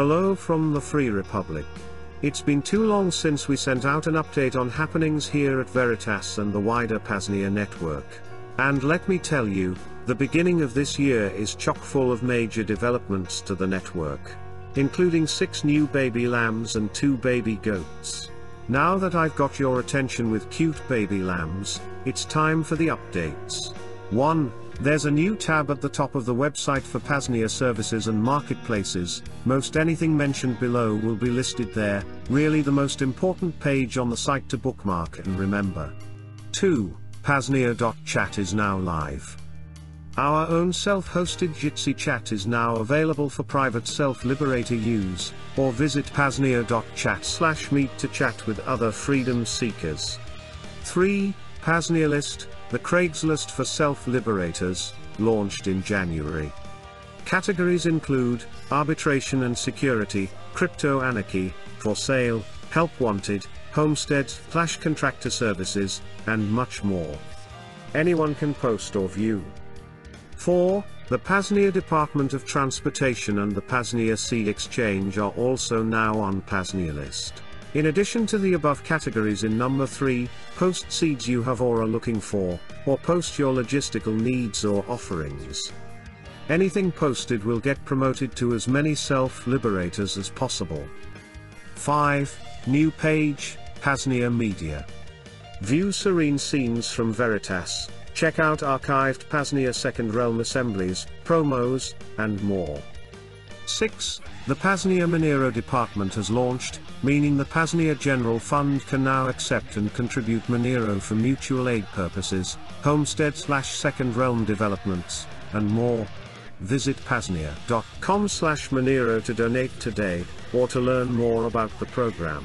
Hello from the Free Republic. It's been too long since we sent out an update on happenings here at Veritas and the wider PAZNIA network. And let me tell you, the beginning of this year is chock full of major developments to the network, including six new baby lambs and two baby goats. Now that I've got your attention with cute baby lambs, it's time for the updates. 1. There's a new tab at the top of the website for PAZNIA services and marketplaces, most anything mentioned below will be listed there, really the most important page on the site to bookmark and remember. 2. PAZNIA.chat is now live. Our own self-hosted Jitsi chat is now available for private self-liberator use, or visit paznia.chat slash meet to chat with other freedom seekers. 3. PAZNIA List, the Craigslist for self-liberators, launched in January. Categories include, arbitration and security, crypto anarchy, for sale, help wanted, homesteads, flash contractor services, and much more. Anyone can post or view. 4. The PAZNIA Department of Transportation and the PAZNIA Sea Exchange are also now on PAZNIA list. In addition to the above categories in number 3, post seeds you have or are looking for, or post your logistical needs or offerings. Anything posted will get promoted to as many self-liberators as possible. 5. New page, PAZNIA Media. View serene scenes from Veritas, check out archived PAZNIA Second Realm assemblies, promos, and more. 6. The PAZNIA Monero department has launched, meaning the PAZNIA General Fund can now accept and contribute Monero for mutual aid purposes, homestead slash second realm developments, and more. Visit paznia.com slash Monero to donate today, or to learn more about the program.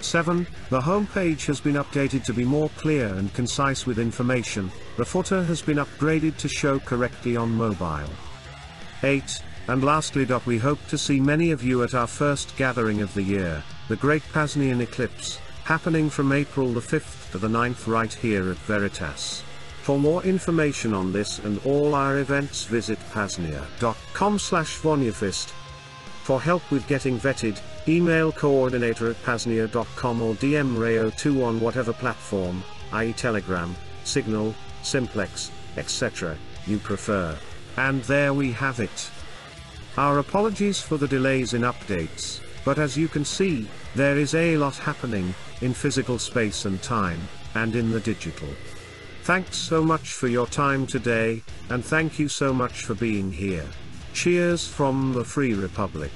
7. The homepage has been updated to be more clear and concise with information, the footer has been upgraded to show correctly on mobile. 8. And lastly. We hope to see many of you at our first gathering of the year, the Great PAZNIAN Eclipse, happening from April the 5th to the 9th right here at Veritas. For more information on this and all our events visit paznia.com slash vonyafist. For help with getting vetted, email coordinator at paznia.com or DM Rayo2 on whatever platform, i.e. Telegram, Signal, Simplex, etc., you prefer. And there we have it. Our apologies for the delays in updates, but as you can see, there is a lot happening, in physical space and time, and in the digital. Thanks so much for your time today, and thank you so much for being here. Cheers from the Free Republic.